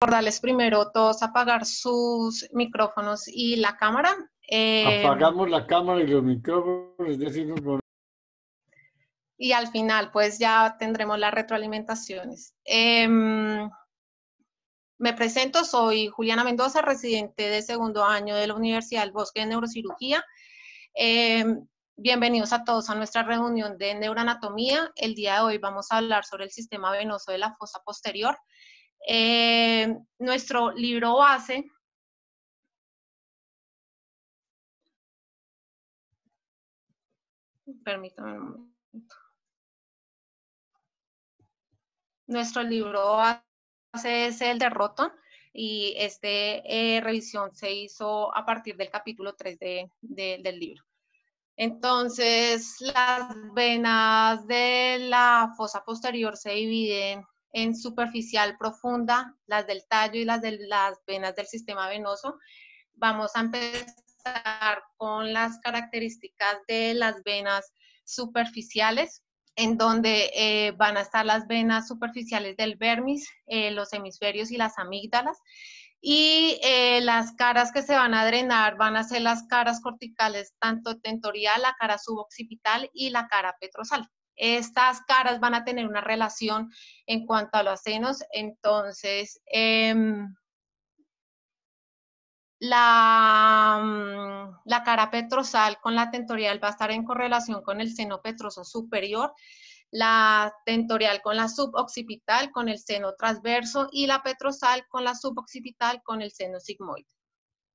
recordarles primero todos apagar sus micrófonos y la cámara. Eh, Apagamos la cámara y los micrófonos, decir, y al final pues ya tendremos las retroalimentaciones. Em, me presento, soy Juliana Mendoza, residente de segundo año de la Universidad del Bosque de Neurocirugía. Em, bienvenidos a todos a nuestra reunión de neuroanatomía. El día de hoy vamos a hablar sobre el sistema venoso de la fosa posterior. Em, nuestro libro base permítame un momento. Nuestro libro base es el de Roton y esta eh, revisión se hizo a partir del capítulo 3 del libro. Entonces, las venas de la fosa posterior se dividen en superficial profunda, las del tallo y las de las venas del sistema venoso. Vamos a empezar con las características de las venas superficiales en donde eh, van a estar las venas superficiales del vermis, eh, los hemisferios y las amígdalas. Y eh, las caras que se van a drenar van a ser las caras corticales, tanto tentorial, la cara suboccipital y la cara petrosal. Estas caras van a tener una relación en cuanto a los senos, entonces em, la, mm, la, cara petrosal con la tentorial va a estar en correlación con el seno petroso superior, la tentorial con la suboccipital con el seno transverso y la petrosal con la suboccipital con el seno sigmoide.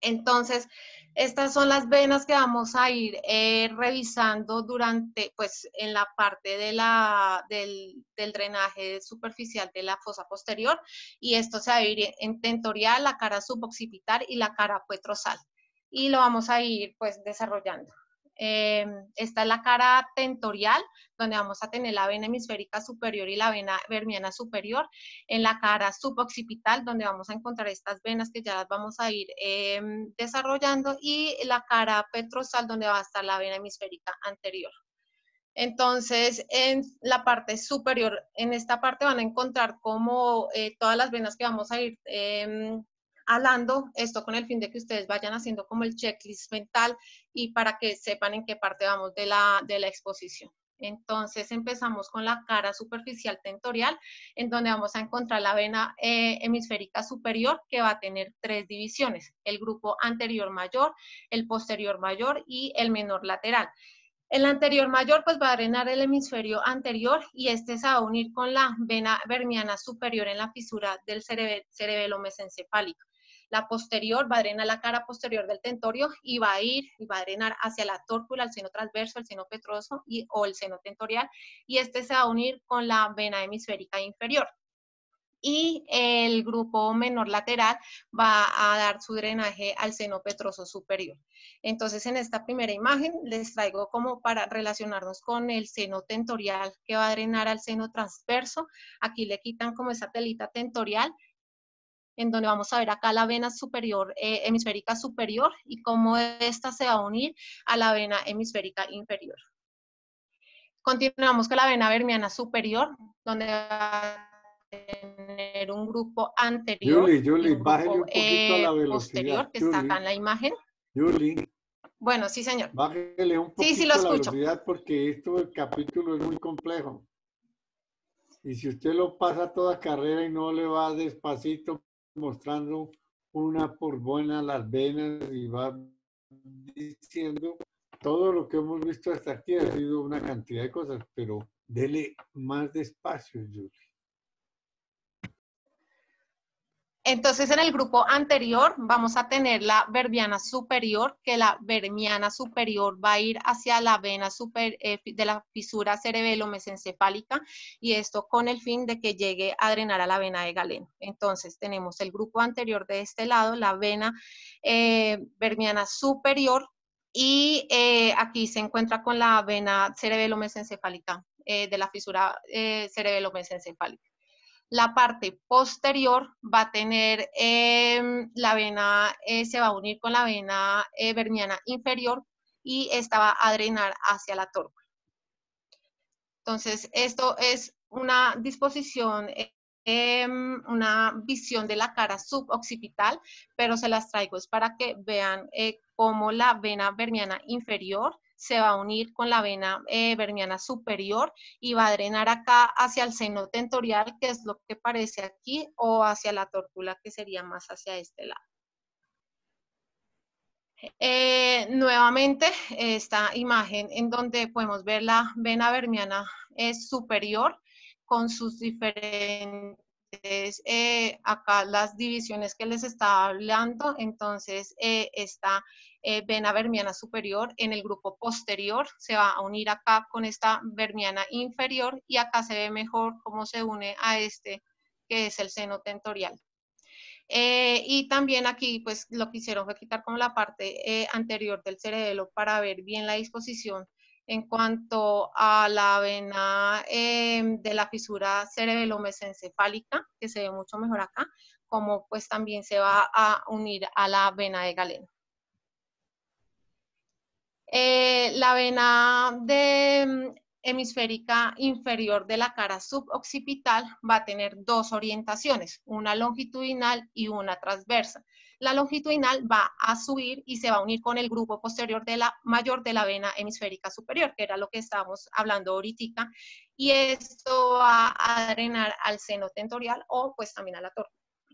Entonces, estas son las venas que vamos a ir eh, revisando durante, pues, en la parte de la, del, drenaje superficial de la fosa posterior. Y esto se va a ir en tentorial, la cara suboccipital y la cara petrosal. Y lo vamos a ir, pues, desarrollando. Eh, esta es la cara tentorial, donde vamos a tener la vena hemisférica superior y la vena vermiana superior. En la cara suboccipital, donde vamos a encontrar estas venas que ya las vamos a ir em, desarrollando. Y la cara petrosal, donde va a estar la vena hemisférica anterior. Entonces, en la parte superior, en esta parte van a encontrar como eh, todas las venas que vamos a ir em, hablando, esto con el fin de que ustedes vayan haciendo como el checklist mental y para que sepan en qué parte vamos de la, de la exposición. Entonces empezamos con la cara superficial tentorial, en donde vamos a encontrar la vena eh, hemisférica superior, que va a tener tres divisiones, el grupo anterior mayor, el posterior mayor y el menor lateral. El anterior mayor pues va a drenar el hemisferio anterior y este se va a unir con la vena vermiana superior en la fisura del cerebelo mesencefálico. La posterior va a drenar la cara posterior del tentorio y va a ir y va a drenar hacia la tórcula, el seno transverso, el seno petroso y, o el seno tentorial. Y este se va a unir con la vena hemisférica inferior y el grupo menor lateral va a dar su drenaje al seno petroso superior. Entonces, en esta primera imagen les traigo como para relacionarnos con el seno tentorial que va a drenar al seno transverso. Aquí le quitan como esa telita tentorial en donde vamos a ver acá la vena superior, eh, hemisférica superior y cómo esta se va a unir a la vena hemisférica inferior. Continuamos con la vena vermiana superior, donde va a tener un grupo anterior Julie, Julie, un grupo, eh, posterior, que está acá en la imagen. Julie. Bueno, sí, señor. Bájele un poquito sí, sí, lo escucho. la velocidad porque esto, el capítulo es muy complejo. Y si usted lo pasa toda carrera y no le va despacito, mostrando una por buena las venas y va diciendo todo lo que hemos visto hasta aquí ha sido una cantidad de cosas, pero dele más despacio, Julie. Entonces, en el grupo anterior vamos a tener la verbiana superior, que la vermiana superior va a ir hacia la vena super, eh, de la fisura cerebelo-mesencefálica y esto con el fin de que llegue a drenar a la vena de Galeno. Entonces, tenemos el grupo anterior de este lado, la vena eh, superior y eh, aquí se encuentra con la vena cerebelo-mesencefálica de la fisura cerebelo-mesencefálica. La parte posterior va a tener em, la vena, eh, se va a unir con la vena eh, vermiana inferior y esta va a drenar hacia la tórcula. Entonces, esto es una disposición em, una visión de la cara suboccipital, pero se las traigo es para que vean eh, cómo la vena vermiana inferior se va a unir con la vena eh, vermiana superior y va a drenar acá hacia el seno tentorial, que es lo que parece aquí, o hacia la tórcula, que sería más hacia este lado. Eh, nuevamente, esta imagen en donde podemos ver la vena vermiana es superior con sus diferentes, eh, acá las divisiones que les estaba hablando, entonces eh, esta vena vermiana superior en el grupo posterior se va a unir acá con esta vermiana inferior y acá se ve mejor cómo se une a este que es el seno tentorial. Eh, y también aquí, pues lo que hicieron fue quitar como la parte eh, anterior del cerebelo para ver bien la disposición en cuanto a la vena em, de la fisura cerebelomesencefálica, que se ve mucho mejor acá, como pues también se va a unir a la vena de galeno. Eh, la vena de hemisférica inferior de la cara suboccipital va a tener dos orientaciones, una longitudinal y una transversa. La longitudinal va a subir y se va a unir con el grupo posterior de la mayor de la vena hemisférica superior, que era lo que estábamos hablando ahorita, y esto va a drenar al seno tentorial o pues también a la torre.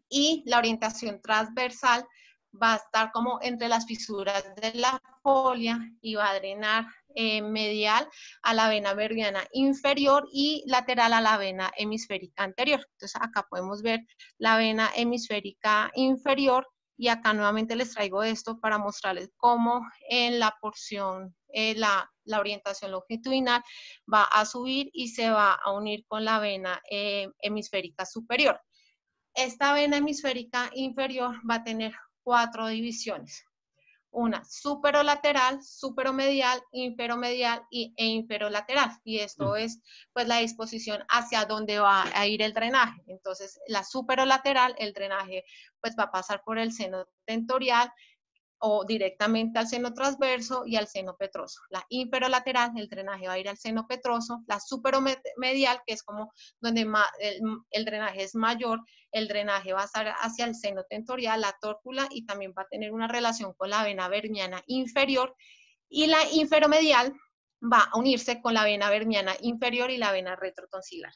Y la orientación transversal va a estar como entre las fisuras de la folia y va a drenar eh, medial a la vena verbiana inferior y lateral a la vena hemisférica anterior. Entonces acá podemos ver la vena hemisférica inferior y acá nuevamente les traigo esto para mostrarles cómo en la porción, eh, la, orientación longitudinal va a subir y se va a unir con la vena eh, hemisférica superior. Esta vena hemisférica inferior va a tener cuatro divisiones. Una superolateral, superomedial, inferomedial y, e inferolateral. Y esto es pues la disposición hacia dónde va a ir el drenaje. Entonces, la superolateral, el drenaje pues va a pasar por el seno tentorial, o directamente al seno transverso y al seno petroso. La inferolateral, el drenaje va a ir al seno petroso. La superomedial, que es como donde el, drenaje es mayor, el drenaje va a estar hacia el seno tentorial, la tórcula, y también va a tener una relación con la vena vermiana inferior. Y la inferomedial va a unirse con la vena vermiana inferior y la vena retrotonsilar.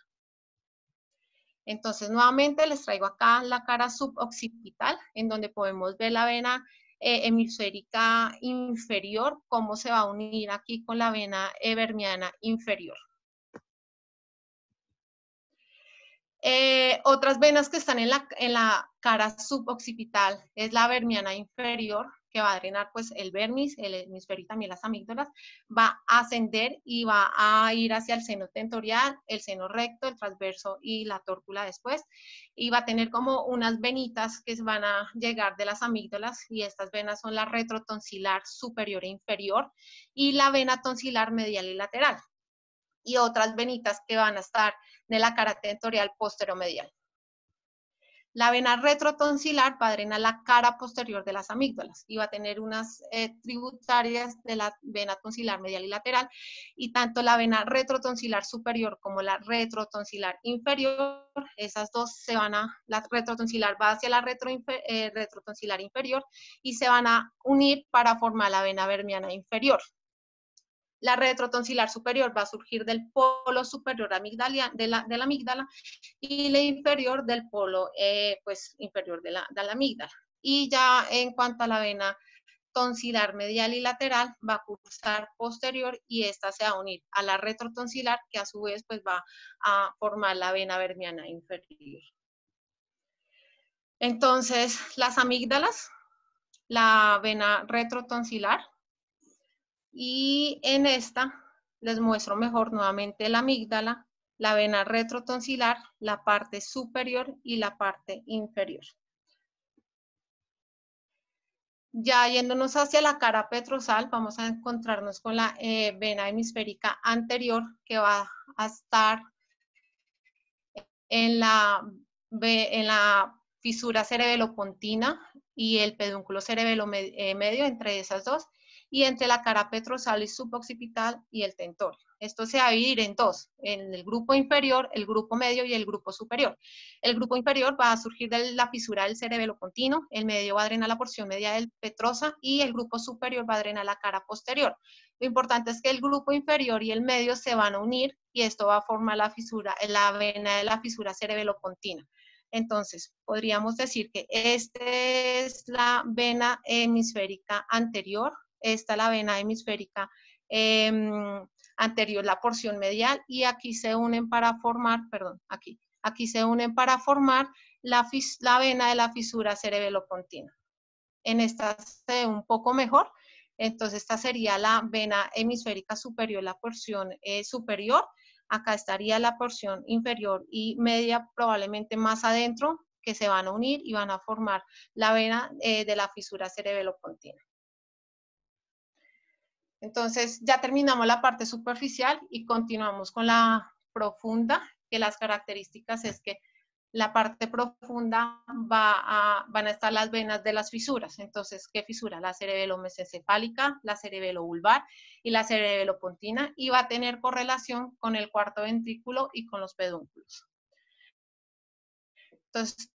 Entonces, nuevamente les traigo acá la cara suboccipital, en donde podemos ver la vena eh, hemisférica inferior, cómo se va a unir aquí con la vena evermiana inferior. Eh, otras venas que están en la, en la cara suboccipital es la vermiana inferior, que va a drenar pues el vermis, el hemisferio y también las amígdalas, va a ascender y va a ir hacia el seno tentorial, el seno recto, el transverso y la tórcula después, y va a tener como unas venitas que van a llegar de las amígdalas y estas venas son la retrotonsilar superior e inferior y la vena tonsilar medial y lateral y otras venitas que van a estar de la cara tentorial posteromedial. La vena retrotonsilar va a drenar la cara posterior de las amígdalas y va a tener unas eh, tributarias de la vena tonsilar medial y lateral y tanto la vena retrotonsilar superior como la retrotonsilar inferior, esas dos se van a, la retrotonsilar va hacia la eh, retrotonsilar inferior y se van a unir para formar la vena vermiana inferior. La retrotonsilar superior va a surgir del polo superior de, la, de la amígdala y la inferior del polo eh, pues, inferior de la, de la amígdala. Y ya en cuanto a la vena tonsilar medial y lateral va a cursar posterior y esta se va a unir a la retrotonsilar que a su vez pues va a formar la vena vermiana inferior. Entonces, las amígdalas, la vena retrotonsilar, y en esta les muestro mejor nuevamente la amígdala, la vena retrotonsilar, la parte superior y la parte inferior. Ya yéndonos hacia la cara petrosal, vamos a encontrarnos con la eh, vena hemisférica anterior que va a estar en la, en la fisura cerebelopontina y el pedúnculo cerebelo eh, medio entre esas dos y entre la cara petrosal y suboccipital y el tentorio. Esto se va a dividir en dos, en el grupo inferior, el grupo medio y el grupo superior. El grupo inferior va a surgir de la fisura del cerebelo continuo, el medio va a drenar la porción media del petrosa y el grupo superior va a drenar la cara posterior. Lo importante es que el grupo inferior y el medio se van a unir y esto va a formar la fisura, la vena de la fisura cerebelo continua. Entonces, podríamos decir que esta es la vena hemisférica anterior, esta es la vena hemisférica eh, anterior la porción medial y aquí se unen para formar, perdón, aquí, aquí se unen para formar la, la vena de la fisura cerebelopontina. En esta se ve un poco mejor, entonces esta sería la vena hemisférica superior, la porción eh, superior. Acá estaría la porción inferior y media probablemente más adentro que se van a unir y van a formar la vena eh, de la fisura cerebelopontina. Entonces ya terminamos la parte superficial y continuamos con la profunda, que las características es que la parte profunda va a, van a estar las venas de las fisuras. Entonces, ¿qué fisura? La cerebelo-mesencefálica, la cerebelo-vulvar y la cerebelo-pontina y va a tener correlación con el cuarto ventrículo y con los pedúnculos. Entonces,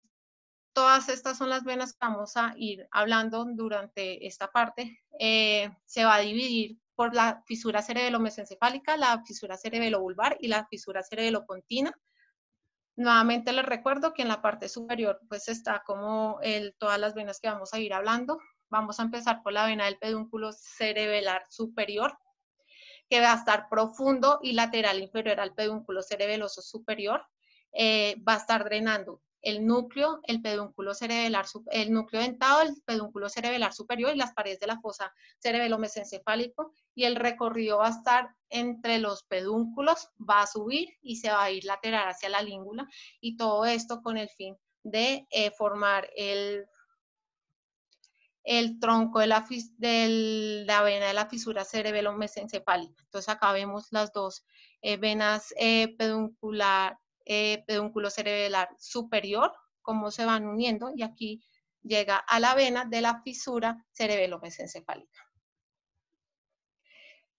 todas estas son las venas que vamos a ir hablando durante esta parte. Eh, se va a dividir por la fisura cerebelo-mesencefálica, la fisura cerebelo-vulvar y la fisura cerebelo-pontina. Nuevamente les recuerdo que en la parte superior pues está como todas las venas que vamos a ir hablando. Vamos a empezar por la vena del pedúnculo cerebelar superior, que va a estar profundo y lateral inferior al pedúnculo cerebeloso superior. Eh, va a estar drenando el núcleo, el pedúnculo cerebelar, el núcleo dentado, el pedúnculo cerebelar superior y las paredes de la fosa cerebelo-mesencefálico y el recorrido va a estar entre los pedúnculos, va a subir y se va a ir lateral hacia la língula y todo esto con el fin de eh, formar el, el tronco de la, vena de la fisura cerebelo-mesencefálica. Entonces acá vemos las dos eh, venas eh, peduncular eh, pedúnculo cerebelar superior, cómo se van uniendo, y aquí llega a la vena de la fisura cerebelo-mesencefálica.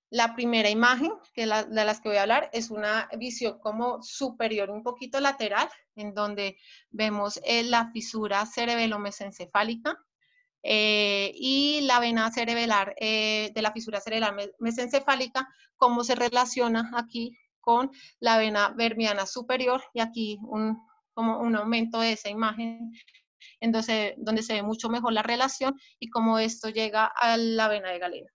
La primera imagen que de las que voy a hablar es una visión como superior, un poquito lateral, en donde vemos eh, la fisura cerebelo-mesencefálica eh, y la vena cerebelar de la fisura cerebral mesencefálica, cómo se relaciona aquí con la vena vermiana superior y aquí un, como un aumento de esa imagen en donde, donde se ve mucho mejor la relación y cómo esto llega a la vena de galena.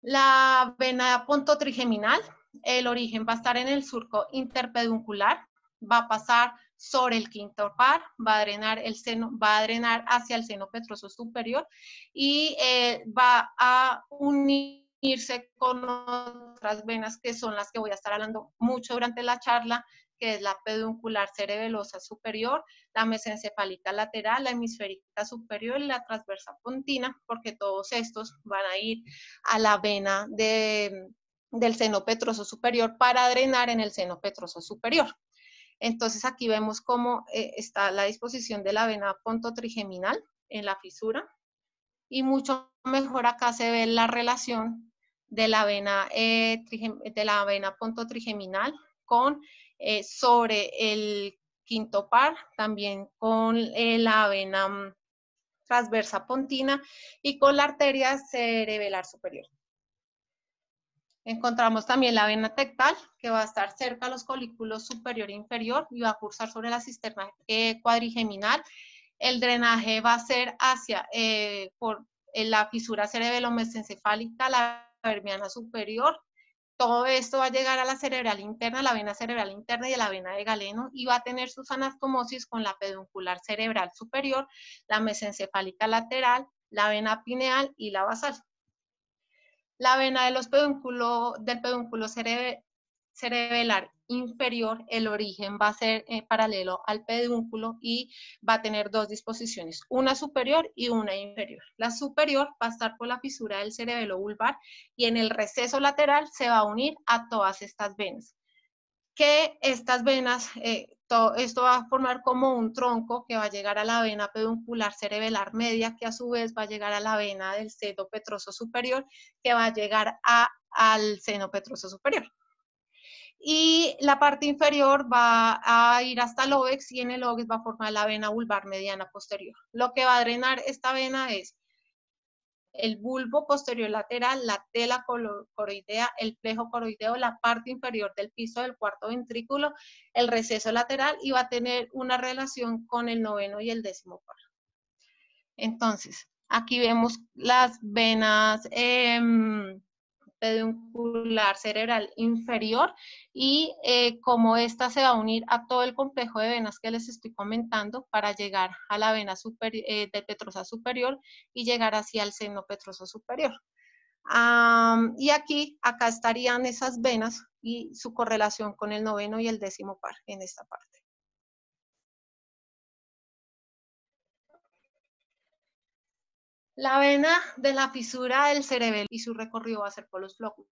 La vena pontotrigeminal, el origen va a estar en el surco interpeduncular, va a pasar sobre el quinto par, va a drenar el seno, va a drenar hacia el seno petroso superior y eh, va a unir irse con otras venas que son las que voy a estar hablando mucho durante la charla, que es la peduncular cerebelosa superior, la mesencefálica lateral, la hemisférica superior y la transversa pontina, porque todos estos van a ir a la vena del seno petroso superior para drenar en el seno petroso superior. Entonces aquí vemos cómo eh, está la disposición de la vena pontotrigeminal en la fisura y mucho mejor acá se ve la relación de la vena, eh, de la vena pontotrigeminal con eh, sobre el quinto par, también con eh, la vena mm, transversa pontina y con la arteria cerebelar superior. Encontramos también la vena tectal, que va a estar cerca a los colículos superior e inferior y va a cursar sobre la cisterna cuadrigeminal. El drenaje va a ser hacia, por la fisura cerebelo-mesencefálica, la superior. Todo esto va a llegar a la cerebral interna, la vena cerebral interna y a la vena de galeno y va a tener sus anastomosis con la peduncular cerebral superior, la mesencefálica lateral, la vena pineal y la basal. La vena de los pedúnculos, del pedúnculo cerebelar inferior, el origen va a ser eh, paralelo al pedúnculo y va a tener dos disposiciones, una superior y una inferior. La superior va a estar por la fisura del cerebelo vulvar y en el receso lateral se va a unir a todas estas venas. que estas venas, eh, esto va a formar como un tronco que va a llegar a la vena peduncular cerebelar media, que a su vez va a llegar a la vena del seno petroso superior, que va a llegar a, al seno petroso superior. Y la parte inferior va a ir hasta el óvex y en el óvex va a formar la vena vulvar mediana posterior. Lo que va a drenar esta vena es el bulbo posterior lateral, la tela coroidea, el plejo coroideo, la parte inferior del piso del cuarto ventrículo, el receso lateral y va a tener una relación con el noveno y el décimo par. Entonces, aquí vemos las venas em, peduncular cerebral inferior y eh, como esta se va a unir a todo el complejo de venas que les estoy comentando para llegar a la vena super, eh, petrosa superior y llegar hacia el seno petroso superior. y aquí, acá estarían esas venas y su correlación con el noveno y el décimo par en esta parte. La vena de la fisura del cerebelo y su recorrido va a ser por los flóculos,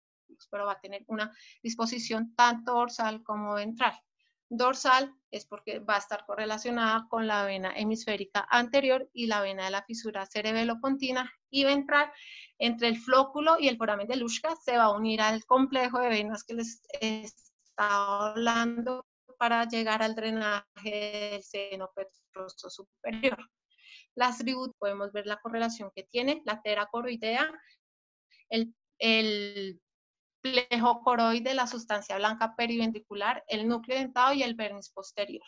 pero va a tener una disposición tanto dorsal como ventral. Dorsal es porque va a estar correlacionada con la vena hemisférica anterior y la vena de la fisura cerebelo-pontina y ventral entre el flóculo y el foramen de Luschka se va a unir al complejo de venas que les estaba hablando para llegar al drenaje del seno petroso superior. Las tribus podemos ver la correlación que tiene, la tera coroidea, el, el plejo coroide, la sustancia blanca periventricular, el núcleo dentado y el vernis posterior.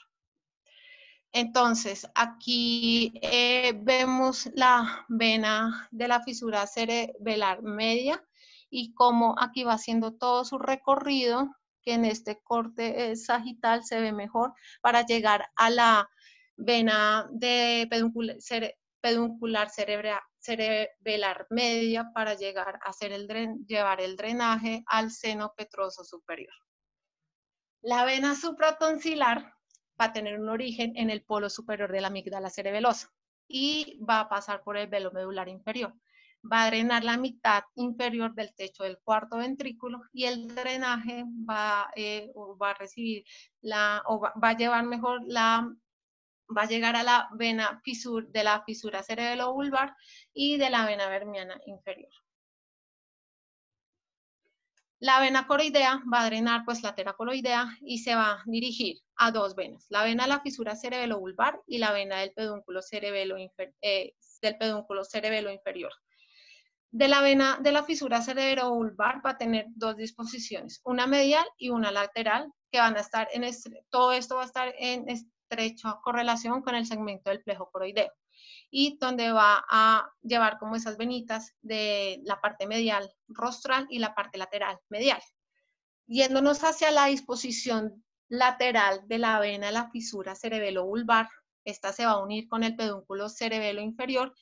Entonces, aquí eh, vemos la vena de la fisura cerebelar media y cómo aquí va haciendo todo su recorrido, que en este corte sagital se ve mejor para llegar a la vena de peduncular, cerebelar media para llegar a hacer el llevar el drenaje al seno petroso superior. La vena supratonsilar va a tener un origen en el polo superior de la amígdala cerebelosa y va a pasar por el velo medular inferior. Va a drenar la mitad inferior del techo del cuarto ventrículo y el drenaje va, eh, va a recibir la, o va, a llevar mejor la va a llegar a la vena fisur, de la fisura cerebelo-vulvar y de la vena vermiana inferior. La vena coroidea va a drenar pues la tera coroidea y se va a dirigir a dos venas, la vena de la fisura cerebelo-vulvar y la vena del pedúnculo cerebelo, eh, del pedúnculo cerebelo inferior. De la vena de la fisura cerebelo-vulvar va a tener dos disposiciones, una medial y una lateral, que van a estar en, todo esto va a estar en, estrecha correlación con el segmento del plejo coroideo y donde va a llevar como esas venitas de la parte medial rostral y la parte lateral medial. Yéndonos hacia la disposición lateral de la vena la fisura cerebelo-vulvar, esta se va a unir con el pedúnculo cerebelo inferior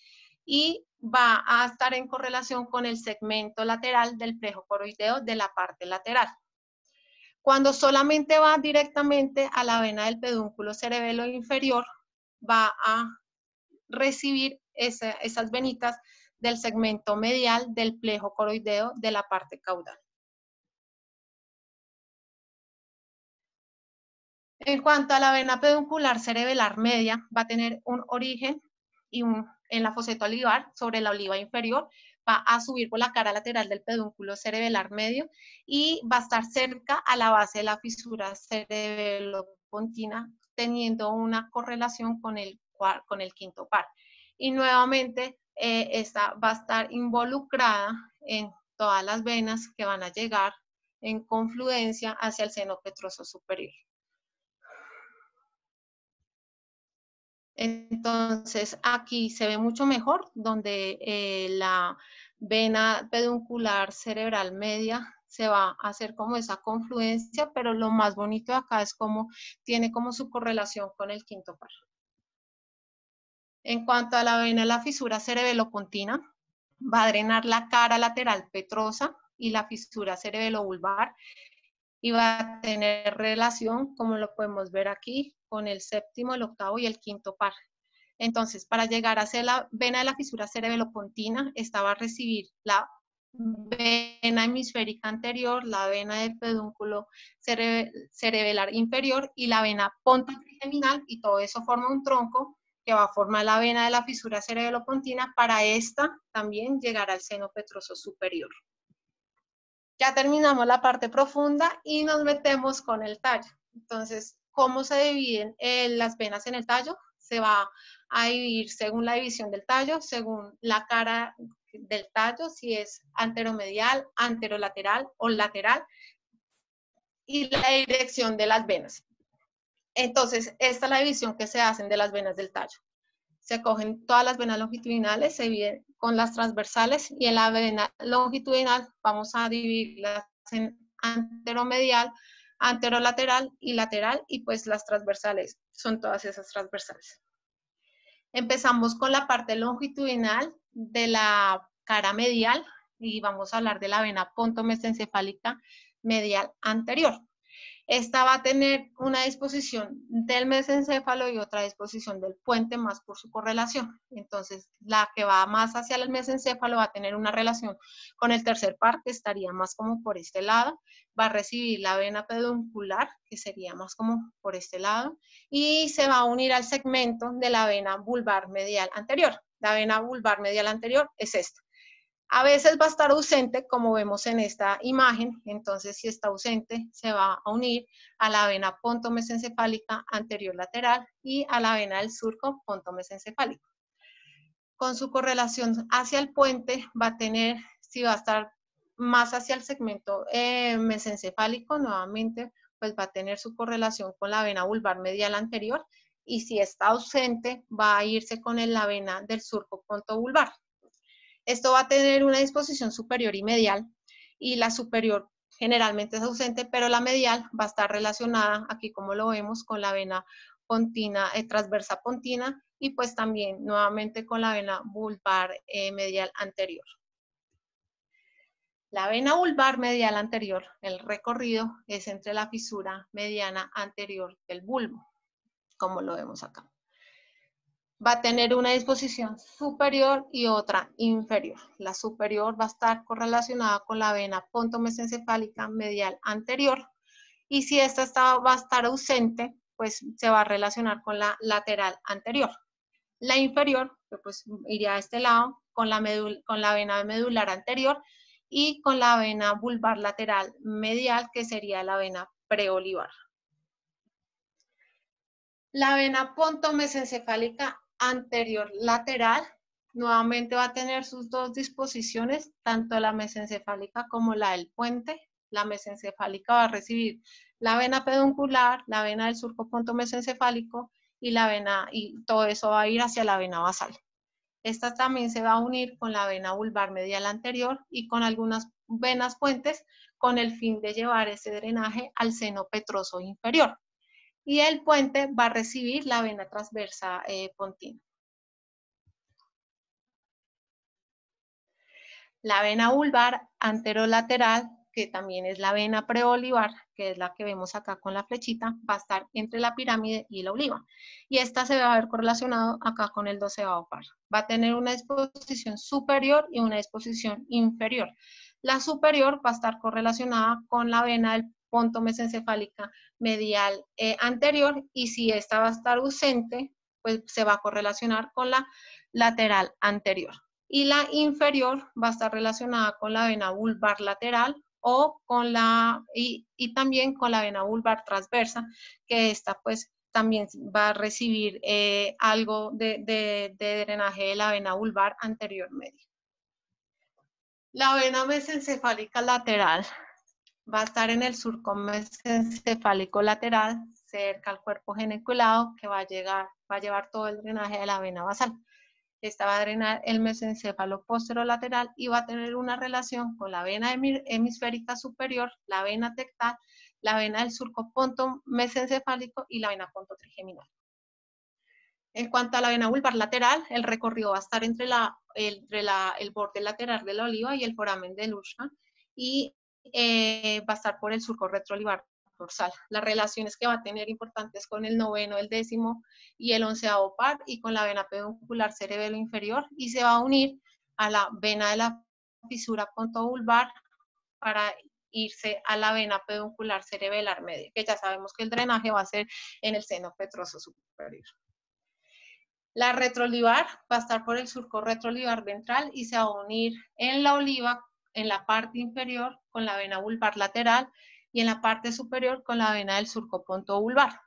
y va a estar en correlación con el segmento lateral del plejo coroideo de la parte lateral. Cuando solamente va directamente a la vena del pedúnculo cerebelo inferior, va a recibir esas venitas del segmento medial del plejo coroideo de la parte caudal. En cuanto a la vena peduncular cerebelar media, va a tener un origen en la foseta olivar sobre la oliva inferior va a subir por la cara lateral del pedúnculo cerebelar medio y va a estar cerca a la base de la fisura cerebelo-pontina, teniendo una correlación con el, con el quinto par. Y nuevamente, eh, esta va a estar involucrada en todas las venas que van a llegar en confluencia hacia el seno petroso superior. Entonces, aquí se ve mucho mejor, donde eh, la vena peduncular cerebral media se va a hacer como esa confluencia, pero lo más bonito de acá es como tiene como su correlación con el quinto par. En cuanto a la vena la fisura cerebelopontina, va a drenar la cara lateral petrosa y la fisura cerebelo-vulvar y va a tener relación, como lo podemos ver aquí, con el séptimo, el octavo y el quinto par. Entonces, para llegar a hacer la vena de la fisura cerebelopontina, esta va a recibir la vena hemisférica anterior, la vena del pedúnculo cerebelar inferior y la vena ponta trigeminal y todo eso forma un tronco que va a formar la vena de la fisura cerebelopontina para esta también llegar al seno petroso superior. Ya terminamos la parte profunda y nos metemos con el tallo. Entonces, ¿cómo se dividen eh, las venas en el tallo? Se va a dividir según la división del tallo, según la cara del tallo, si es anteromedial, anterolateral o lateral, y la dirección de las venas. Entonces, esta es la división que se hacen de las venas del tallo. Se cogen todas las venas longitudinales, se dividen con las transversales y en la vena longitudinal vamos a dividirlas en anteromedial, anterolateral y lateral y pues las transversales son todas esas transversales. Empezamos con la parte longitudinal de la cara medial y vamos a hablar de la vena pontomesencefálica medial anterior. Esta va a tener una disposición del mesencéfalo y otra disposición del puente más por su correlación. Entonces, la que va más hacia el mesencéfalo va a tener una relación con el tercer par, que estaría más como por este lado. Va a recibir la vena peduncular, que sería más como por este lado. Y se va a unir al segmento de la vena vulvar medial anterior. La vena vulvar medial anterior es esta. A veces va a estar ausente, como vemos en esta imagen, entonces si está ausente se va a unir a la vena pontomesencefálica anterior lateral y a la vena del surco pontomesencefálico. Con su correlación hacia el puente va a tener, si va a estar más hacia el segmento eh, mesencefálico, nuevamente, pues va a tener su correlación con la vena vulvar medial anterior y si está ausente va a irse con la vena del surco pontovulvar. Esto va a tener una disposición superior y medial y la superior generalmente es ausente, pero la medial va a estar relacionada, aquí como lo vemos, con la vena pontina, eh, transversa pontina y pues también nuevamente con la vena vulvar eh, medial anterior. La vena vulvar medial anterior, el recorrido es entre la fisura mediana anterior del bulbo, como lo vemos acá va a tener una disposición superior y otra inferior. La superior va a estar correlacionada con la vena pontomesencefálica medial anterior y si esta va a estar ausente, pues se va a relacionar con la lateral anterior. La inferior, que pues iría a este lado, con la, con la vena medular anterior y con la vena vulvar lateral medial, que sería la vena preolivar. La vena pontomesencefálica anterior lateral nuevamente va a tener sus dos disposiciones, tanto la mesencefálica como la del puente. La mesencefálica va a recibir la vena peduncular, la vena del surco punto mesencefálico y la vena, y todo eso va a ir hacia la vena basal. Esta también se va a unir con la vena vulvar medial anterior y con algunas venas puentes con el fin de llevar ese drenaje al seno petroso inferior y el puente va a recibir la vena transversa eh, pontina. La vena vulvar anterolateral, que también es la vena preolivar, que es la que vemos acá con la flechita, va a estar entre la pirámide y la oliva. Y esta se va a ver correlacionado acá con el doceavo par. Va a tener una disposición superior y una disposición inferior. La superior va a estar correlacionada con la vena del ponto mesencefálica medial eh, anterior y si esta va a estar ausente, pues se va a correlacionar con la lateral anterior. Y la inferior va a estar relacionada con la vena vulvar lateral o con la, y, también con la vena vulvar transversa, que esta pues también va a recibir eh, algo de, de drenaje de la vena vulvar anterior media. La vena mesencefálica lateral va a estar en el surco mesencefálico lateral, cerca al cuerpo geniculado, que va a, llegar, va a llevar todo el drenaje de la vena basal. Esta va a drenar el mesencéfalo posterolateral y va a tener una relación con la vena hemisférica superior, la vena tectal, la vena del surco ponto mesencefálico y la vena ponto trigeminal. En cuanto a la vena vulvar lateral, el recorrido va a estar entre, la, entre la, el borde lateral de la oliva y el foramen de Lushman y eh, va a estar por el surco retroolivar dorsal. Las relaciones que va a tener importantes con el noveno, el décimo y el onceavo par y con la vena peduncular cerebelo inferior y se va a unir a la vena de la fisura vulvar para irse a la vena peduncular cerebelar media, que ya sabemos que el drenaje va a ser en el seno petroso superior. La retroolivar va a estar por el surco retroolivar ventral y se va a unir en la oliva, en la parte inferior, con la vena vulvar lateral y en la parte superior con la vena del surco ponto vulvar.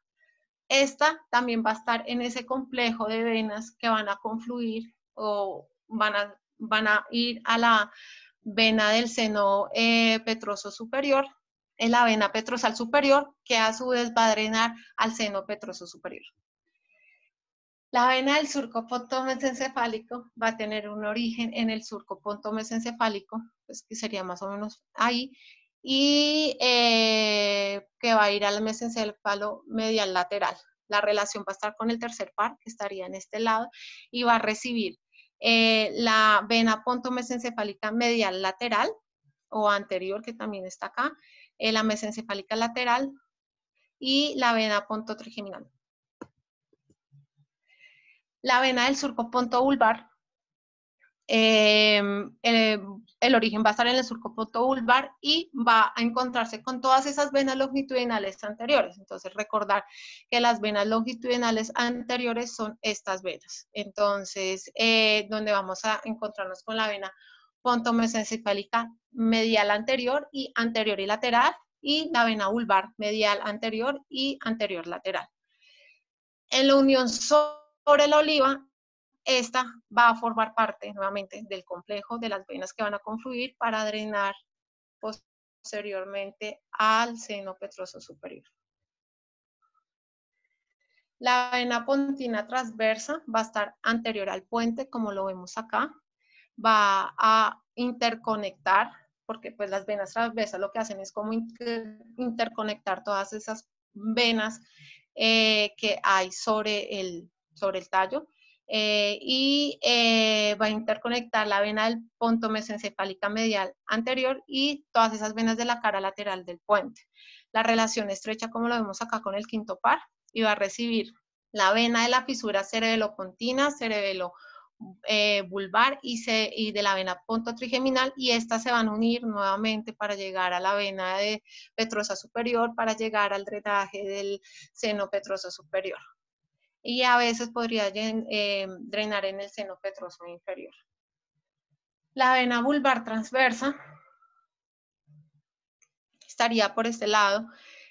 Esta también va a estar en ese complejo de venas que van a confluir o van a, van a ir a la vena del seno eh, petroso superior, en la vena petrosal superior, que a su vez va a drenar al seno petroso superior. La vena del surco mesencefálico va a tener un origen en el surco mesencefálico, pues que sería más o menos ahí, y eh, que va a ir al mesencéfalo medial lateral. La relación va a estar con el tercer par, que estaría en este lado, y va a recibir eh, la vena pontomesencefálica medial lateral o anterior, que también está acá, eh, la mesencefálica lateral y la vena pontotrigeminal. La vena del surco ponto vulvar Em, eh, el origen va a estar en el surco vulvar y va a encontrarse con todas esas venas longitudinales anteriores. Entonces, recordar que las venas longitudinales anteriores son estas venas. Entonces, eh, donde vamos a encontrarnos con la vena pontomesencefálica medial anterior y anterior y lateral, y la vena vulvar medial anterior y anterior lateral. En la unión sobre la oliva esta va a formar parte nuevamente del complejo de las venas que van a confluir para drenar posteriormente al seno petroso superior. La vena pontina transversa va a estar anterior al puente, como lo vemos acá. Va a interconectar, porque pues las venas transversas lo que hacen es como interconectar todas esas venas eh, que hay sobre el, sobre el tallo eh, y eh, va a interconectar la vena del ponto mesencefálica medial anterior y todas esas venas de la cara lateral del puente. La relación estrecha, como lo vemos acá con el quinto par, y va a recibir la vena de la fisura cerebelo eh, vulvar y, y, de la vena ponto trigeminal y estas se van a unir nuevamente para llegar a la vena de petrosa superior, para llegar al drenaje del seno petroso superior y a veces podría eh, drenar en el seno petroso inferior. La vena vulvar transversa estaría por este lado.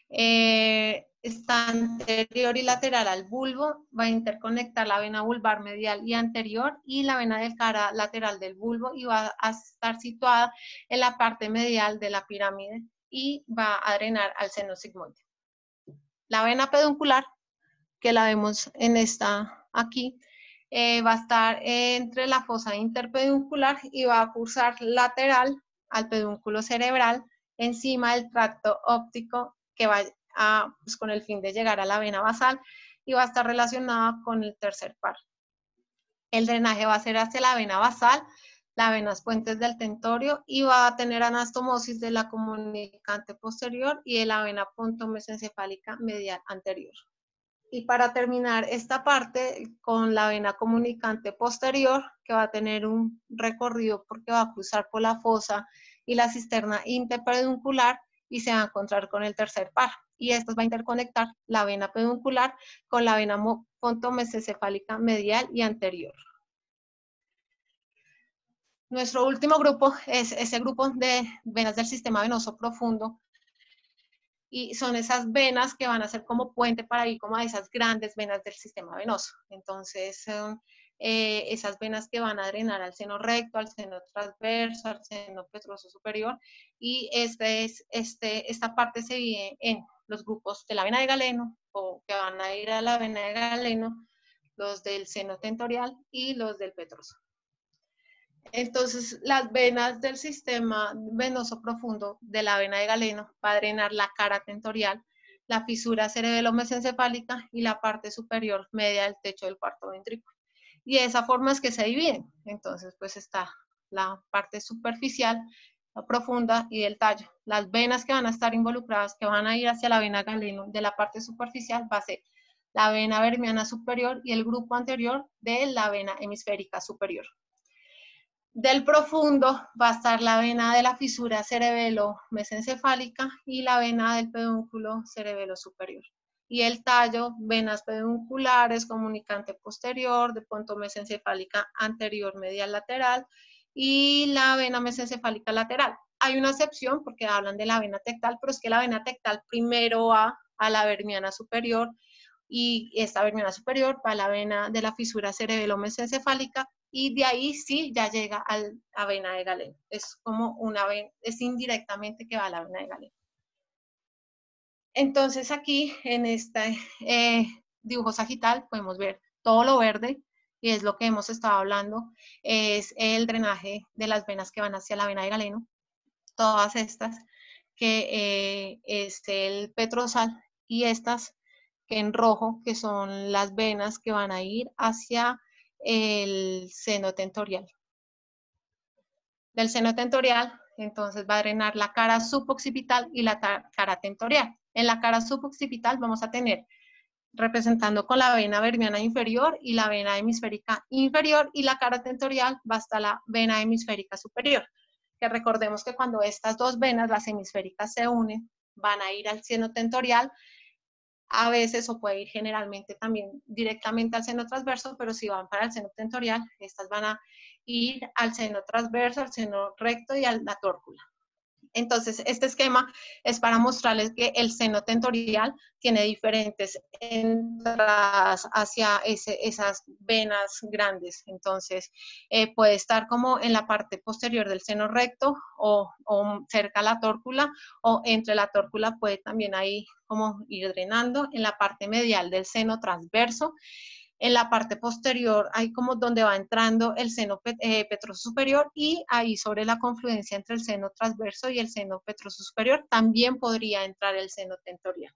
Eh, está anterior y lateral al bulbo, va a interconectar la vena vulvar medial y anterior y la vena del cara lateral del bulbo y va a estar situada en la parte medial de la pirámide y va a drenar al seno sigmoide. La vena peduncular que la vemos en esta aquí, eh, va a estar entre la fosa interpeduncular y va a cursar lateral al pedúnculo cerebral encima del tracto óptico que va a, pues, con el fin de llegar a la vena basal y va a estar relacionada con el tercer par. El drenaje va a ser hacia la vena basal, las venas puentes del tentorio y va a tener anastomosis de la comunicante posterior y de la vena mesencefálica medial anterior. Y para terminar esta parte con la vena comunicante posterior, que va a tener un recorrido porque va a cruzar por la fosa y la cisterna interpeduncular y se va a encontrar con el tercer par. Y esto va a interconectar la vena peduncular con la vena pontomesocefálica medial y anterior. Nuestro último grupo es ese grupo de venas del sistema venoso profundo y son esas venas que van a ser como puente para ir como a esas grandes venas del sistema venoso. Entonces, son eh, esas venas que van a drenar al seno recto, al seno transverso, al seno petroso superior, y este es, este, esta parte se divide en los grupos de la vena de galeno, o que van a ir a la vena de galeno, los del seno tentorial y los del petroso. Entonces, las venas del sistema venoso profundo de la vena de galeno va a drenar la cara tentorial, la fisura cerebelo-mesencefálica y la parte superior media del techo del cuarto ventrículo. Y de esa forma es que se dividen. Entonces, pues está la parte superficial, la profunda y del tallo. Las venas que van a estar involucradas, que van a ir hacia la vena galeno de la parte superficial, va a ser la vena vermiana superior y el grupo anterior de la vena hemisférica superior. Del profundo va a estar la vena de la fisura cerebelo mesencefálica y la vena del pedúnculo cerebelo superior. Y el tallo, venas pedunculares, comunicante posterior, de punto mesencefálica anterior medial lateral y la vena mesencefálica lateral. Hay una excepción porque hablan de la vena tectal, pero es que la vena tectal primero va a la vermiana superior y esta vermiana superior va a la vena de la fisura cerebelo mesencefálica y de ahí sí ya llega a la vena de Galeno. Es como una vena, es indirectamente que va a la vena de Galeno. Entonces aquí en este eh, dibujo sagital podemos ver todo lo verde y es lo que hemos estado hablando, es el drenaje de las venas que van hacia la vena de Galeno, todas estas, que eh, es el petrosal y estas en rojo, que son las venas que van a ir hacia el seno tentorial. Del seno tentorial, entonces va a drenar la cara suboccipital y la cara tentorial. En la cara suboccipital vamos a tener representando con la vena vermiana inferior y la vena hemisférica inferior y la cara tentorial va hasta la vena hemisférica superior. Que recordemos que cuando estas dos venas, las hemisféricas, se unen, van a ir al seno tentorial a veces o puede ir generalmente también directamente al seno transverso, pero si van para el seno tentorial, estas van a ir al seno transverso, al seno recto y a la tórcula. Entonces, este esquema es para mostrarles que el seno tentorial tiene diferentes entradas hacia esas venas grandes. Entonces, eh, puede estar como en la parte posterior del seno recto o, cerca a la tórcula o entre la tórcula puede también ahí como ir drenando en la parte medial del seno transverso en la parte posterior hay como donde va entrando el seno eh, petroso superior y ahí sobre la confluencia entre el seno transverso y el seno petroso superior también podría entrar el seno tentorial.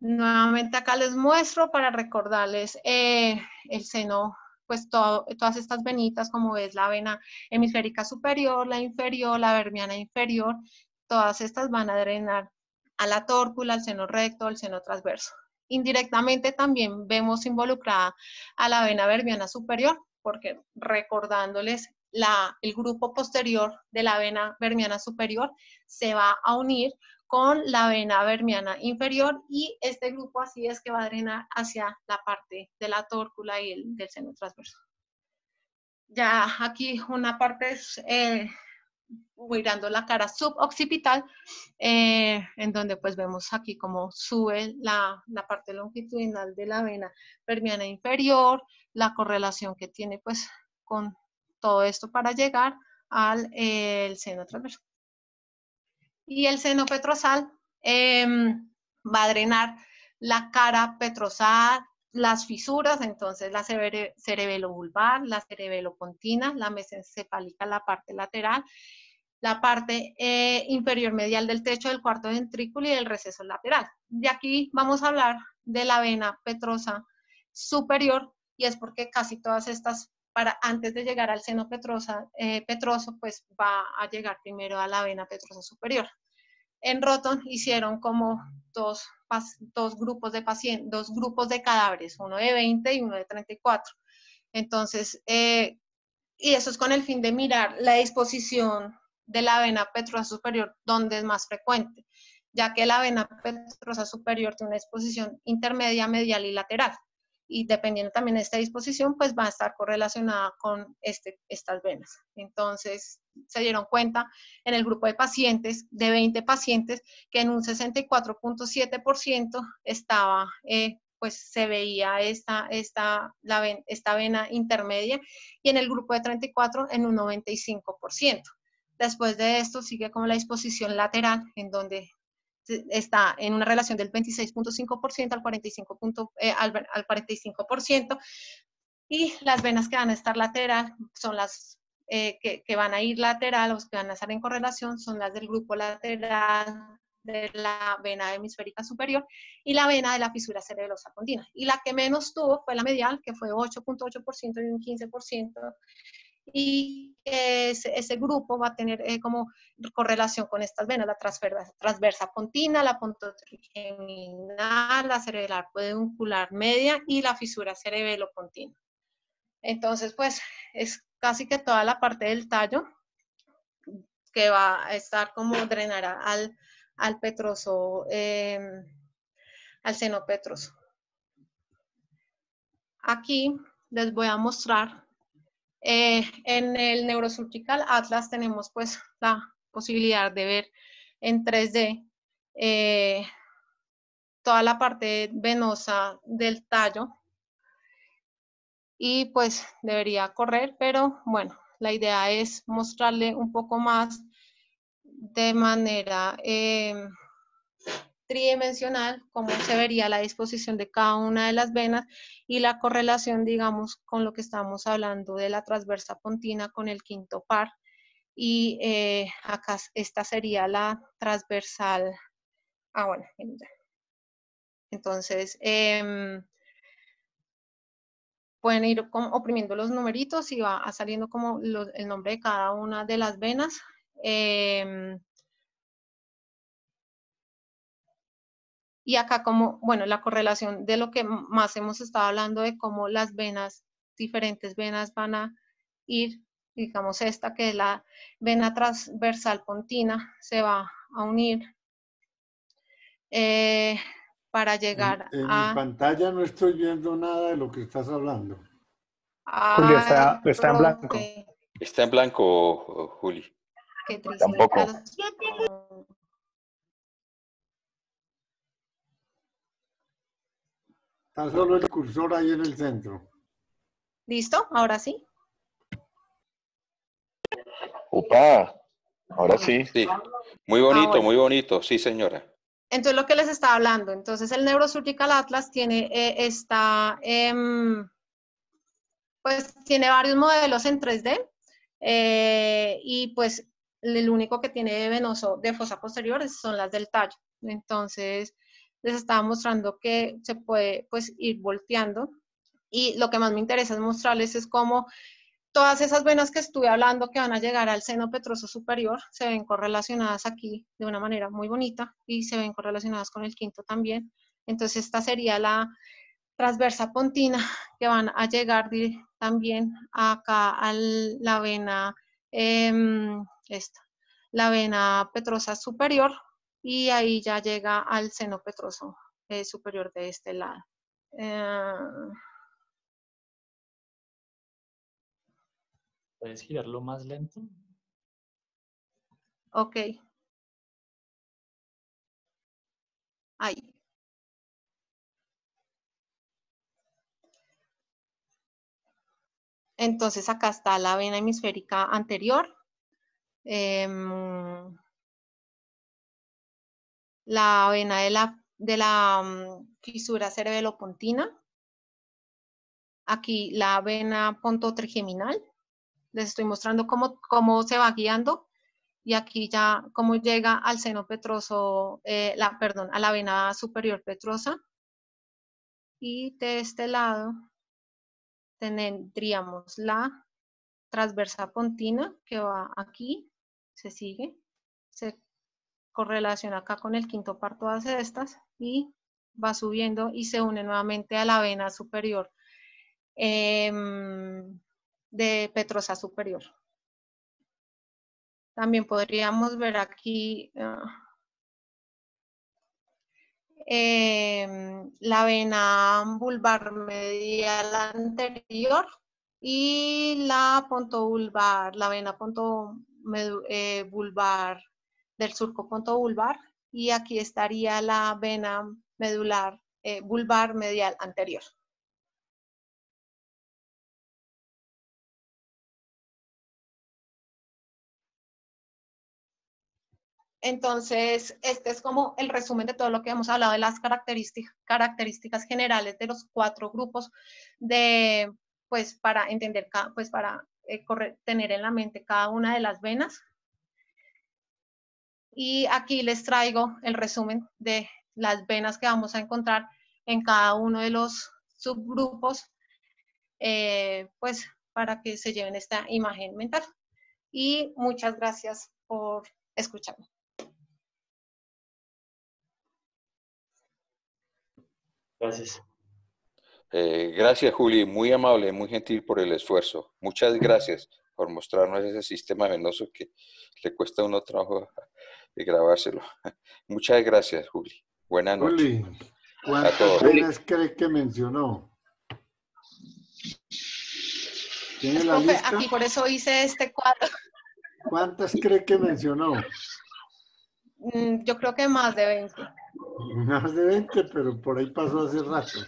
Nuevamente acá les muestro para recordarles eh, el seno, pues todas estas venitas, como ves la vena hemisférica superior, la inferior, la vermiana inferior, todas estas van a drenar a la tórcula, al seno recto, al seno transverso. Indirectamente también vemos involucrada a la vena verbiana superior, porque recordándoles la, el grupo posterior de la vena vermiana superior se va a unir con la vena vermiana inferior y este grupo así es que va a drenar hacia la parte de la tórcula y el, del seno transverso. Ya aquí una parte eh, mirando la cara suboccipital, eh, en donde pues vemos aquí cómo sube la, parte longitudinal de la vena permiana inferior, la correlación que tiene pues con todo esto para llegar al seno transversal. Y el seno petrosal em, va a drenar la cara petrosal, las fisuras, entonces la cerebelo vulvar, la cerebelo pontina, la mesencefálica, la parte lateral, la parte eh, inferior medial del techo del cuarto ventrículo y el receso lateral. De aquí vamos a hablar de la vena petrosa superior y es porque casi todas estas, para antes de llegar al seno petrosa, eh, petroso, pues va a llegar primero a la vena petrosa superior. En Roton hicieron como dos, dos grupos de pacientes, dos grupos de cadáveres, uno de 20 y uno de 34. Entonces, eh, y eso es con el fin de mirar la disposición de la vena petrosa superior, donde es más frecuente, ya que la vena petrosa superior tiene una disposición intermedia, medial y lateral. Y dependiendo también de esta disposición, pues va a estar correlacionada con este, estas venas. Entonces, se dieron cuenta en el grupo de pacientes, de 20 pacientes, que en un 64.7% estaba, eh, pues se veía esta, esta, la, esta vena intermedia y en el grupo de 34 en un 95%. Después de esto sigue como la disposición lateral, en donde está en una relación del 26.5% al 45%, eh, al, 45%, y las venas que van a estar lateral son las eh, que, que, van a ir lateral o que van a estar en correlación son las del grupo lateral de la vena hemisférica superior y la vena de la fisura cerebelosa continua. Y la que menos tuvo fue la medial, que fue 8.8% y un 15%, y ese, grupo va a tener eh, como correlación con estas venas, la transversa, transversa pontina, la pontotrigeminal, la cerebral peduncular media y la fisura cerebelo-pontina. Entonces, pues, es casi que toda la parte del tallo que va a estar como drenará al, al petroso, em, al seno petroso. Aquí les voy a mostrar, eh, en el Neurosurgical Atlas tenemos pues la posibilidad de ver en 3D eh, toda la parte venosa del tallo. Y pues debería correr, pero bueno, la idea es mostrarle un poco más de manera em, tridimensional cómo se vería la disposición de cada una de las venas y la correlación, digamos, con lo que estamos hablando de la transversa pontina con el quinto par. Y eh, acá esta sería la transversal. Ah, bueno, entonces, eh, pueden ir oprimiendo los numeritos y va saliendo como el nombre de cada una de las venas. Em, y acá como, bueno, la correlación de lo que más hemos estado hablando de cómo las venas, diferentes venas van a ir, digamos esta que es la vena transversal pontina, se va a unir eh, para llegar en, a... En mi pantalla no estoy viendo nada de lo que estás hablando. Juli, está, está en blanco. Está en blanco, Juli. Qué triste. Tampoco. Está solo el cursor ahí en el centro. ¿Listo? Ahora sí. Opa, ahora sí. Sí, muy bonito, Ah, bueno. muy bonito, sí, señora. Entonces, lo que les estaba hablando, entonces el Neurosurgical Atlas tiene eh, esta, em, pues tiene varios modelos en 3D eh, y pues el único que tiene venoso de fosa posterior son las del tallo. Entonces, les estaba mostrando que se puede pues ir volteando y lo que más me interesa es mostrarles es cómo todas esas venas que estuve hablando que van a llegar al seno petroso superior se ven correlacionadas aquí de una manera muy bonita y se ven correlacionadas con el quinto también. Entonces esta sería la transversa pontina que van a llegar también acá a la vena, em, esta, la vena petrosa superior y ahí ya llega al seno petroso eh, superior de este lado. Eh, ¿Puedes girarlo más lento? Ok. Ahí. Entonces acá está la vena hemisférica anterior. em, la vena de la, de la mm, fisura cerebelopontina. Aquí la vena pontotrigeminal. Les estoy mostrando cómo, cómo se va guiando y aquí ya cómo llega al seno petroso, eh, la, perdón, a la vena superior petrosa. Y de este lado tendríamos la transversa pontina que va aquí, se sigue, se correlaciona acá con el quinto par todas estas y va subiendo y se une nuevamente a la vena superior em, de petrosa superior. También podríamos ver aquí ah, em, la vena vulvar medial anterior y la pontovulvar, la vena ponto eh, vulvar del surco pontovulvar y aquí estaría la vena medular eh, medial anterior. Entonces, este es como el resumen de todo lo que hemos hablado de las características, características generales de los cuatro grupos de, pues, para entender, pues, para eh, tener en la mente cada una de las venas. Y aquí les traigo el resumen de las venas que vamos a encontrar en cada uno de los subgrupos, eh, pues, para que se lleven esta imagen mental. Y muchas gracias por escucharme. Gracias. Eh, gracias, Juli. Muy amable, muy gentil por el esfuerzo. Muchas gracias por mostrarnos ese sistema venoso que le cuesta a uno trabajo de grabárselo. Muchas gracias, Juli. Buenas noches. Juli, ¿cuántas venas cree que mencionó? ¿Tiene la lista? Aquí por eso hice este cuadro. ¿Cuántas cree que mencionó? Mm, yo creo que más de 20. Más de 20, pero por ahí pasó hace rato.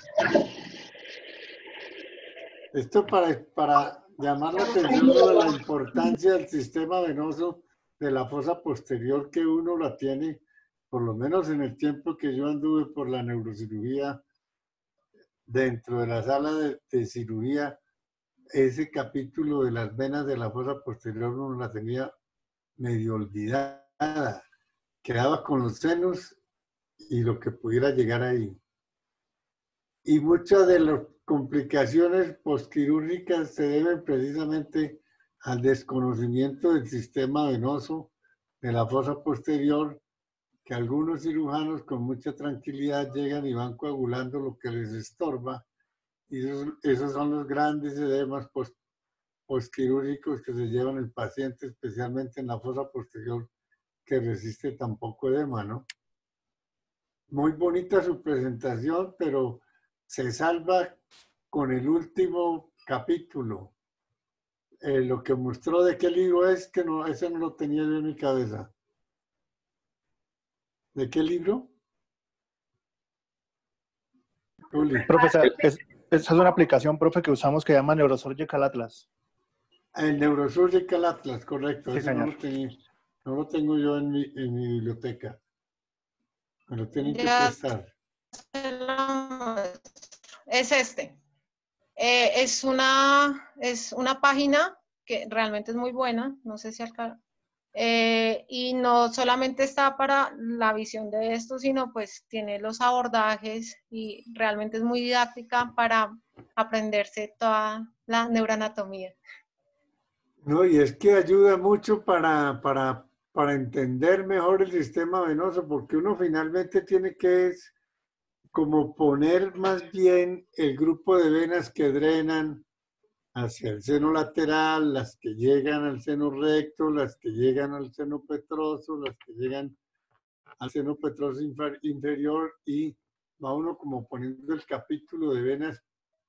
Esto para, para llamar la atención de la importancia del sistema venoso de la fosa posterior que uno la tiene, por lo menos en el tiempo que yo anduve por la neurocirugía, dentro de la sala de, de cirugía, ese capítulo de las venas de la fosa posterior uno la tenía medio olvidada. Quedaba con los senos y lo que pudiera llegar ahí. Y muchas de las complicaciones postquirúrgicas se deben precisamente al desconocimiento del sistema venoso de la fosa posterior, que algunos cirujanos con mucha tranquilidad llegan y van coagulando lo que les estorba. Y esos, son los grandes edemas post, postquirúrgicos que se llevan el paciente, especialmente en la fosa posterior, que resiste tan poco edema, ¿no? Muy bonita su presentación, pero se salva con el último capítulo. Eh, lo que mostró de qué libro es, que no, ese no lo tenía yo en mi cabeza. ¿De qué libro? Profesor, esa es una aplicación, profe, que usamos que llama Neurosurgical Atlas. El Neurosurgical Atlas, correcto. No, lo tengo yo en mi, en mi biblioteca. Me lo tienen que prestar. Es este. Eh, es, una, es una página que realmente es muy buena, no sé si acá, eh, y no solamente está para la visión de esto, sino pues tiene los abordajes y realmente es muy didáctica para aprenderse toda la neuroanatomía. No, y es que ayuda mucho para, para, para entender mejor el sistema venoso, porque uno finalmente tiene que como poner más bien el grupo de venas que drenan hacia el seno lateral, las que llegan al seno recto, las que llegan al seno petroso, las que llegan al seno petroso inferior y va uno como poniendo el capítulo de venas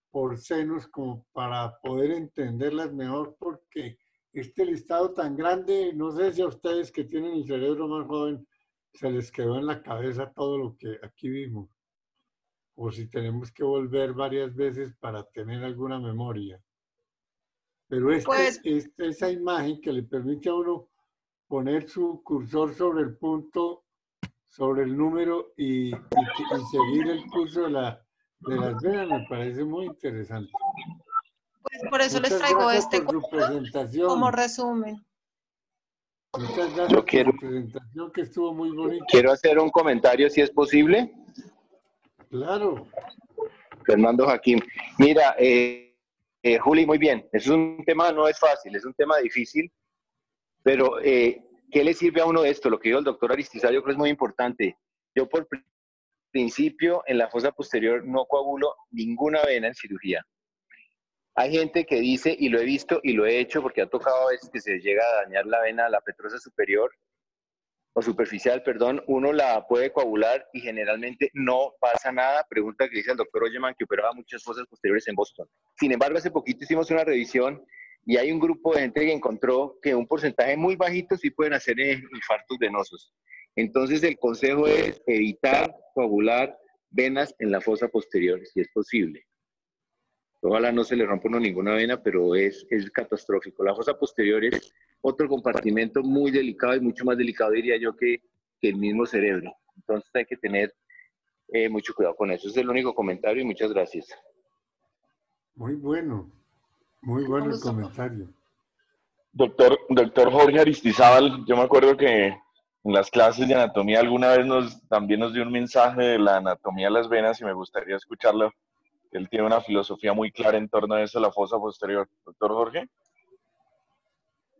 por senos como para poder entenderlas mejor porque este listado tan grande, no sé si a ustedes que tienen el cerebro más joven se les quedó en la cabeza todo lo que aquí vimos o si tenemos que volver varias veces para tener alguna memoria. Pero este, pues esa imagen que le permite a uno poner su cursor sobre el punto, sobre el número y, seguir el curso de, la, de las venas me parece muy interesante. Pues por eso les traigo este como resumen. Muchas gracias Yo quiero, por su presentación que estuvo muy bonita. Quiero hacer un comentario si es posible. Claro. Fernando Jaquín. Mira, eh, eh, Juli, muy bien. Es un tema, no es fácil, es un tema difícil, pero eh, ¿qué le sirve a uno de esto? Lo que dijo el doctor Aristizábal, yo creo es muy importante. Yo por principio en la fosa posterior no coagulo ninguna vena en cirugía. Hay gente que dice, y lo he visto y lo he hecho porque ha tocado a veces que se llega a dañar la vena, la petrosa superior, o superficial, perdón, uno la puede coagular y generalmente no pasa nada. Pregunta que dice el doctor Oyeman, que operaba muchas fosas posteriores en Boston. Sin embargo, hace poquito hicimos una revisión y hay un grupo de gente que encontró que un porcentaje muy bajito sí pueden hacer eh, infartos venosos. Entonces, el consejo es evitar coagular venas en la fosa posterior, si es posible. Ojalá no se le rompa ninguna vena, pero es, es catastrófico. La fosa posterior es otro compartimento muy delicado y mucho más delicado, diría yo, que, el mismo cerebro. Entonces hay que tener eh, mucho cuidado con eso. Ese es el único comentario y muchas gracias. Muy bueno, muy bueno el comentario. Doctor, doctor Jorge Aristizábal, yo me acuerdo que en las clases de anatomía alguna vez nos, también nos dio un mensaje de la anatomía de las venas y me gustaría escucharlo. Él tiene una filosofía muy clara en torno a eso, la fosa posterior. Doctor Jorge.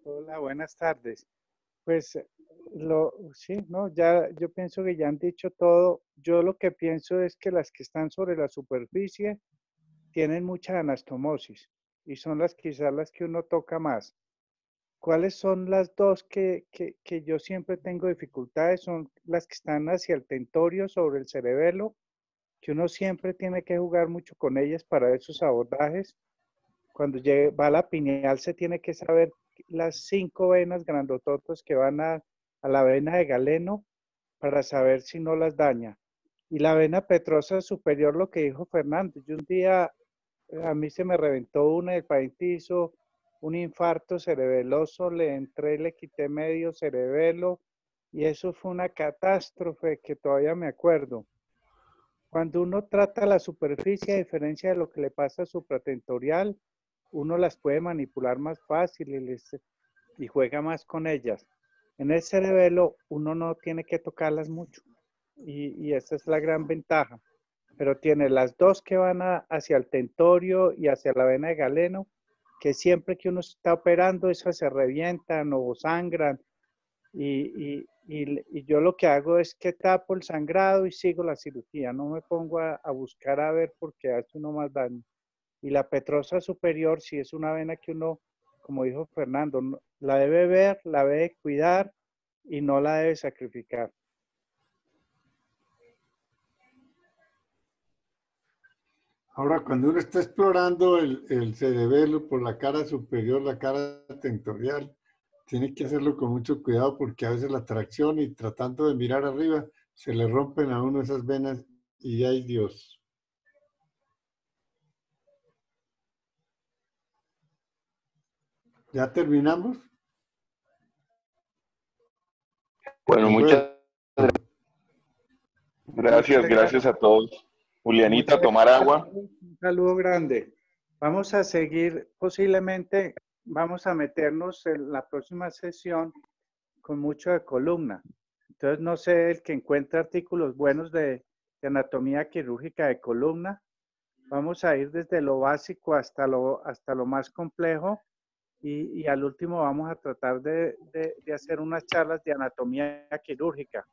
Hola, buenas tardes. Pues lo sí, no, ya yo pienso que ya han dicho todo. Yo lo que pienso es que las que están sobre la superficie tienen mucha anastomosis y son las quizás las que uno toca más. ¿Cuáles son las dos que, que, que yo siempre tengo dificultades? Son las que están hacia el tentorio sobre el cerebelo, que uno siempre tiene que jugar mucho con ellas para esos abordajes. Cuando va la pineal se tiene que saber las cinco venas grandototas que van a, a la vena de galeno para saber si no las daña. Y la vena petrosa superior, lo que dijo Fernando, yo un día a mí se me reventó una, el paciente un infarto cerebeloso, le entré, le quité medio cerebelo y eso fue una catástrofe que todavía me acuerdo. Cuando uno trata la superficie, a diferencia de lo que le pasa a supratentorial, uno las puede manipular más fácil y, juega más con ellas. En el cerebelo uno no tiene que tocarlas mucho y, esa es la gran ventaja. Pero tiene las dos que van hacia el tentorio y hacia la vena de galeno, que siempre que uno está operando, esas se revientan o sangran. Y, y, yo lo que hago es que tapo el sangrado y sigo la cirugía. No me pongo a, a buscar a ver por qué hace uno más daño. Y la petrosa superior, si es una vena que uno, como dijo Fernando, la debe ver, la debe cuidar y no la debe sacrificar. Ahora, cuando uno está explorando el, el, cerebelo por la cara superior, la cara tentorial, tiene que hacerlo con mucho cuidado porque a veces la tracción y tratando de mirar arriba, se le rompen a uno esas venas y ay Dios. ¿Ya terminamos? Bueno, muchas gracias, gracias a todos. Julianita, tomar agua. Un saludo grande. Vamos a seguir, posiblemente vamos a meternos en la próxima sesión con mucho de columna. Entonces, no sé, el que encuentre artículos buenos de, de anatomía quirúrgica de columna, vamos a ir desde lo básico hasta lo, hasta lo más complejo y, y al último vamos a tratar de, de, de hacer unas charlas de anatomía quirúrgica.